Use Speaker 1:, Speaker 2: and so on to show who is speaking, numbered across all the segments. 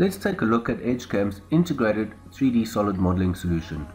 Speaker 1: Let's take a look at EdgeCam's integrated 3D solid modeling solution.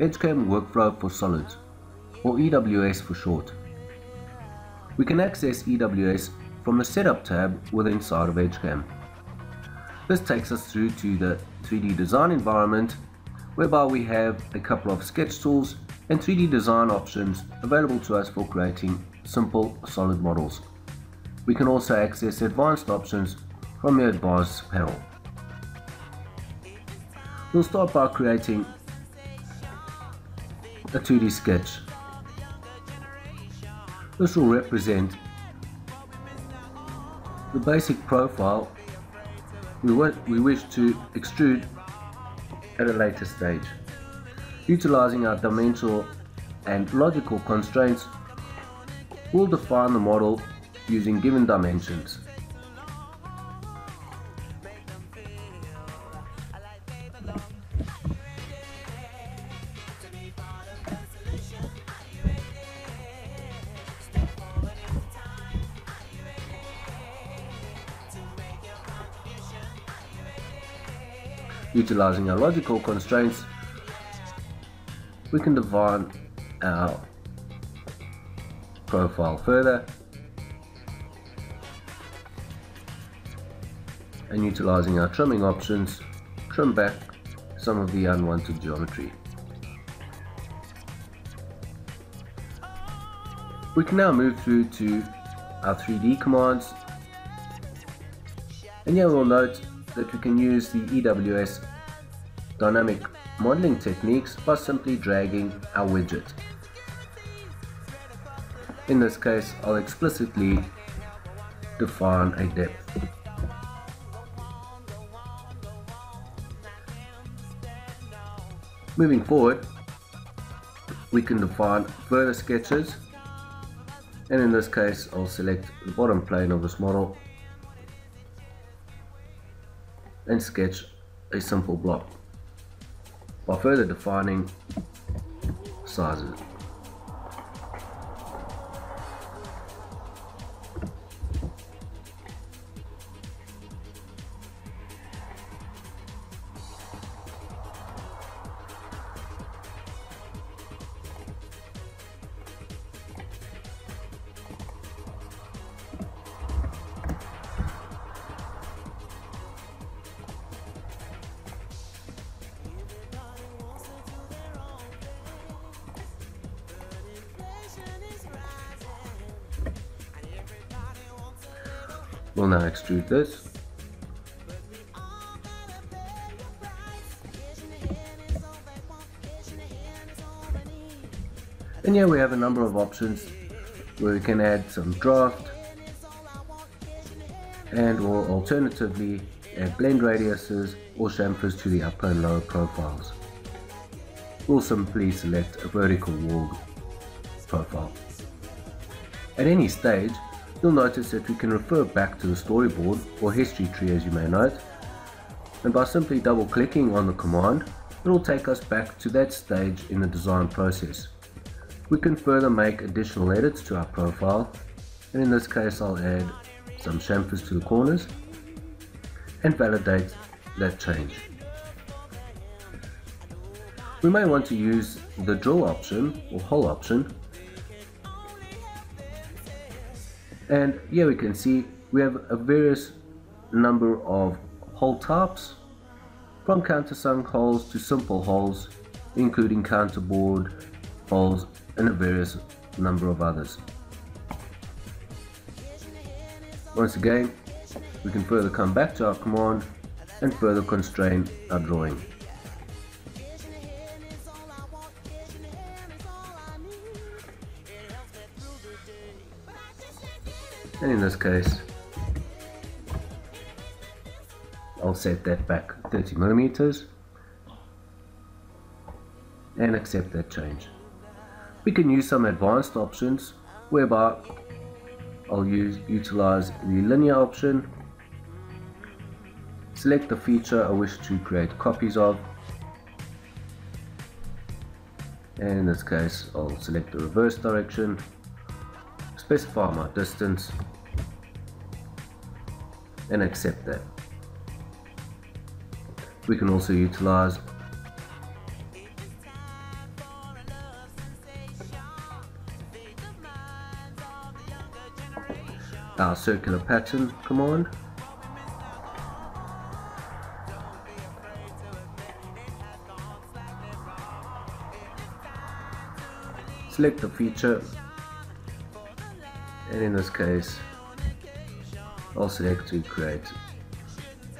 Speaker 1: EdgeCam Workflow for Solids, or EWS for short. We can access EWS from the Setup tab within inside of EdgeCam. This takes us through to the 3D design environment whereby we have a couple of sketch tools and 3D design options available to us for creating simple solid models. We can also access advanced options from the advanced panel. We'll start by creating a 2D sketch. This will represent the basic profile we, we wish to extrude at a later stage. Utilizing our dimensional and logical constraints, we'll define the model using given dimensions. Utilizing our logical constraints, we can define our profile further and utilizing our trimming options, trim back some of the unwanted geometry. We can now move through to our 3D commands and here we'll note that we can use the EWS dynamic modeling techniques by simply dragging our widget. In this case, I'll explicitly define a depth. Moving forward, we can define further sketches and in this case I'll select the bottom plane of this model and sketch a simple block while further defining sizes. We'll now extrude this. And here we have a number of options where we can add some draft and or alternatively add blend radiuses or chamfers to the upper and lower profiles. We'll simply select a vertical wall profile. At any stage, you'll notice that we can refer back to the storyboard or history tree as you may note and by simply double clicking on the command it will take us back to that stage in the design process. We can further make additional edits to our profile and in this case I'll add some chamfers to the corners and validate that change. We may want to use the drill option or hole option and here we can see we have a various number of hole tops from countersunk holes to simple holes including counterbore holes and a various number of others. Once again we can further come back to our command and further constrain our drawing and in this case I'll set that back 30 millimeters and accept that change. We can use some advanced options whereby I'll use utilize the linear option select the feature I wish to create copies of and in this case I'll select the reverse direction specify my distance and accept that. we can also utilize our circular pattern command select the feature and in this case I'll select to create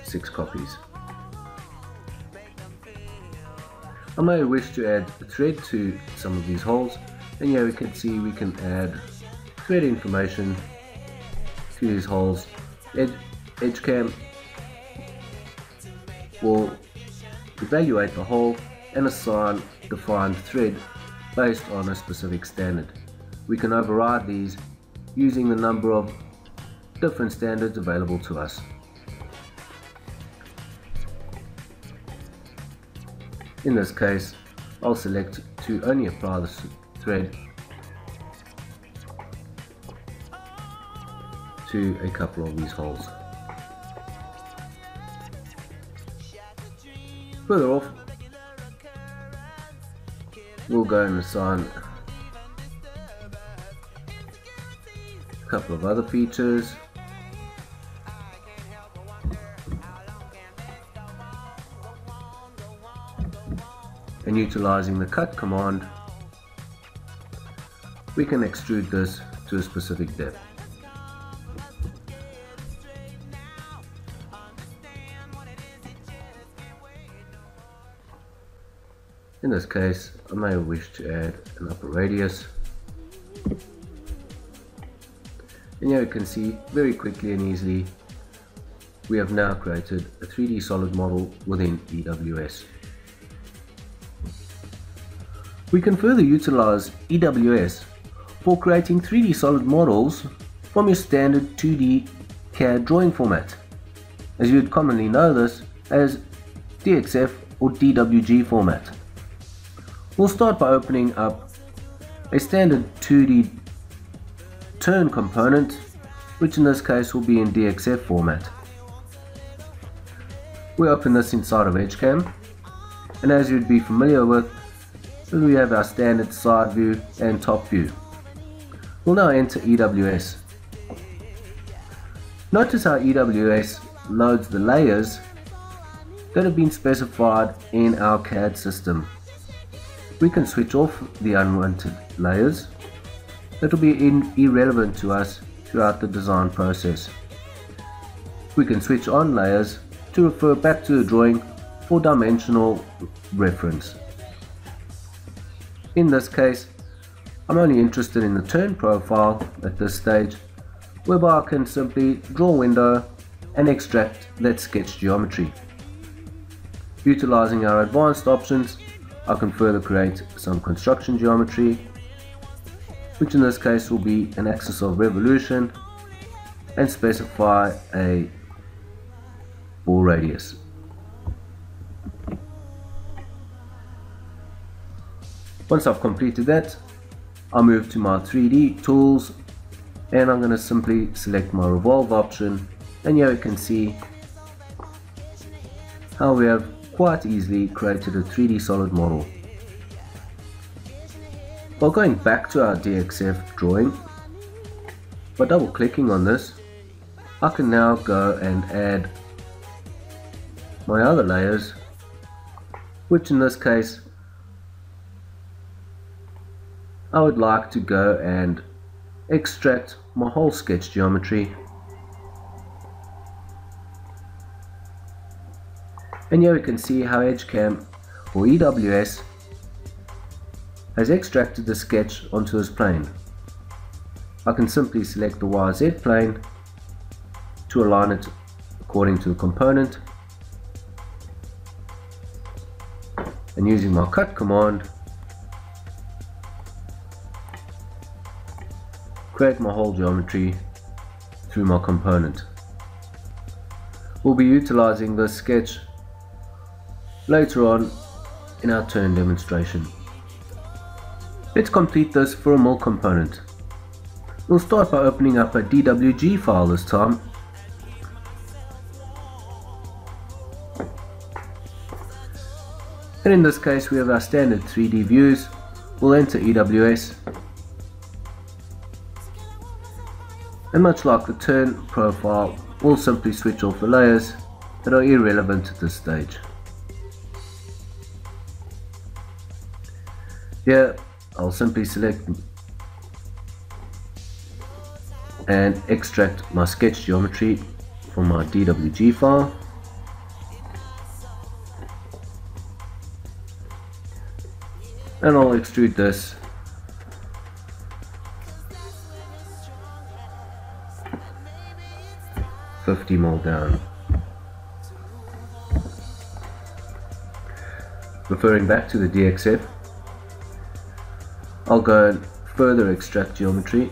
Speaker 1: six copies I may wish to add a thread to some of these holes and here we can see we can add thread information to these holes Ed Edgecam will evaluate the hole and assign defined thread based on a specific standard. We can override these using the number of different standards available to us. In this case, I'll select to only apply the thread to a couple of these holes. Further off, we'll go and assign couple of other features and utilizing the cut command we can extrude this to a specific depth In this case, I may wish to add an upper radius. And here you can see very quickly and easily we have now created a 3D solid model within EWS. We can further utilize EWS for creating 3D solid models from your standard 2D CAD drawing format, as you would commonly know this as DXF or DWG format. We'll start by opening up a standard 2D turn component, which in this case will be in DXF format. We open this inside of Edgecam, and as you'd be familiar with, we have our standard side view and top view. We'll now enter EWS. Notice how EWS loads the layers that have been specified in our CAD system we can switch off the unwanted layers that will be irrelevant to us throughout the design process. We can switch on layers to refer back to the drawing for dimensional reference. In this case, I'm only interested in the turn profile at this stage, whereby I can simply draw window and extract that sketch geometry. Utilizing our advanced options, I can further create some construction geometry, which in this case will be an axis of revolution, and specify a ball radius. Once I've completed that, I'll move to my 3D tools and I'm going to simply select my revolve option and here you can see how we have quite easily created a 3D solid model. While going back to our DXF drawing, by double clicking on this, I can now go and add my other layers, which in this case, I would like to go and extract my hole sketch geometry. And here we can see how Edgecam or EWS has extracted the sketch onto this plane. I can simply select the YZ plane to align it according to the component and using my cut command create my hole geometry through my component. We'll be utilizing this sketch later on in our turn demonstration. Let's complete this for a more component. We'll start by opening up a DWG file this time. And in this case we have our standard 3D views. We'll enter EWS. And much like the turn profile, we'll simply switch off the layers that are irrelevant at this stage. Here I'll simply select and extract my sketch geometry from my DWG file. And I'll extrude this. Fifty mil down. Referring back to the DXF, I'll go and further extract geometry.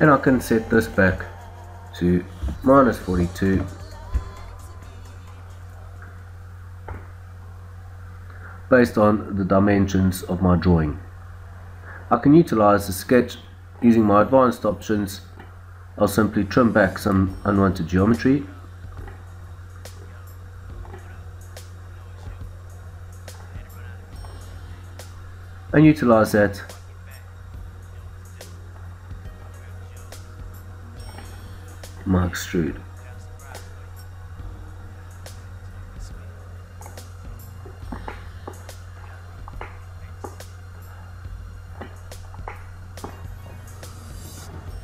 Speaker 1: And I can set this back to minus 42 based on the dimensions of my drawing. I can utilize the sketch using my advanced options. I'll simply trim back some unwanted geometry and utilize that Mark Street.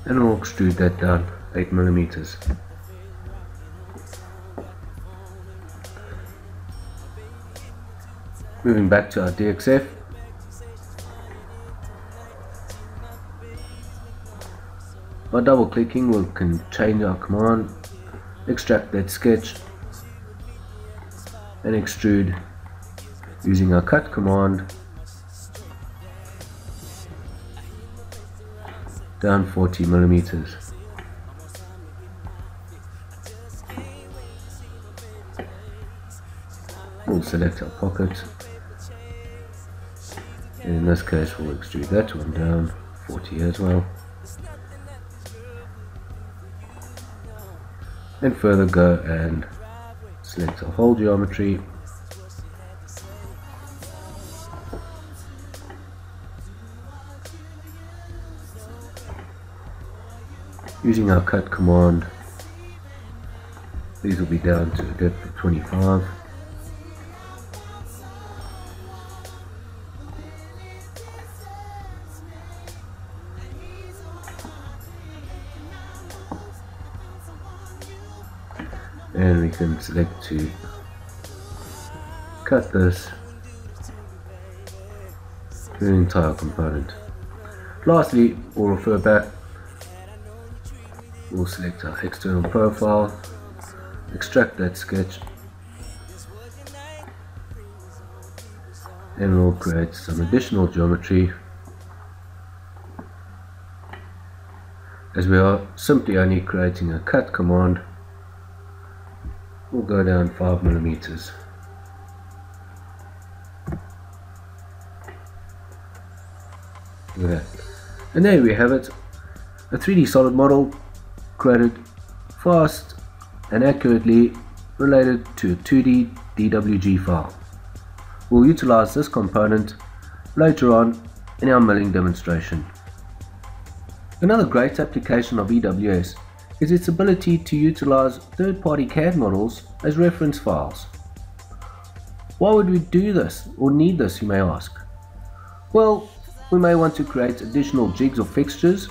Speaker 1: And I'll extrude that down 8 millimeters. Moving back to our DXF By double clicking we can change our command, extract that sketch and extrude using our cut command down 40 millimeters. We'll select our pocket and in this case we'll extrude that one down 40 as well. And further go and select a hole geometry. Using our cut command these will be down to a depth of 25 and we can select to cut this to the entire component. Lastly, we'll refer back, we'll select our external profile, extract that sketch and we'll create some additional geometry as we are simply only creating a cut command we'll go down 5 millimeters. There. And there we have it, a 3D solid model created fast and accurately related to a 2D DWG file. We'll utilize this component later on in our milling demonstration. Another great application of EWS is its ability to utilize third-party CAD models as reference files. Why would we do this or need this, you may ask? Well, we may want to create additional jigs or fixtures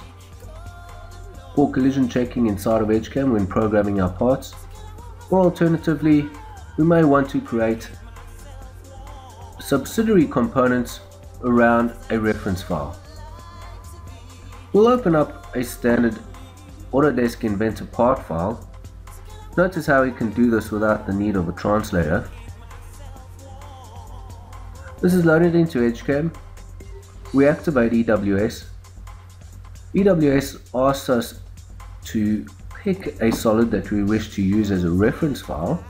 Speaker 1: or collision checking inside of Edgecam when programming our parts, or alternatively, we may want to create subsidiary components around a reference file. We'll open up a standard Autodesk Inventor part file. Notice how we can do this without the need of a translator. This is loaded into Edgecam. We activate EWS. EWS asks us to pick a solid that we wish to use as a reference file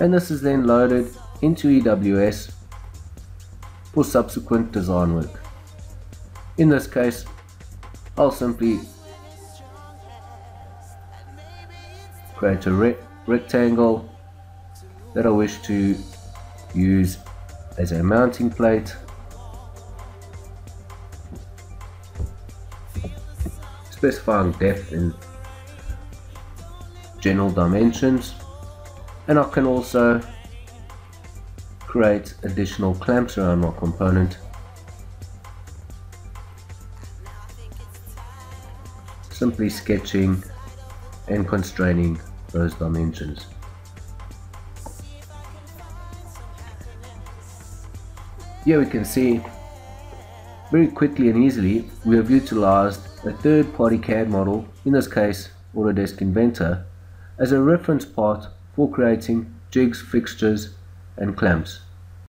Speaker 1: and this is then loaded into EWS for subsequent design work. In this case, I'll simply create a re rectangle that I wish to use as a mounting plate. Specifying depth and general dimensions. And I can also create additional clamps around my component simply sketching and constraining those dimensions. Here we can see very quickly and easily we have utilized a third-party CAD model, in this case Autodesk Inventor, as a reference part for creating jigs, fixtures and clamps.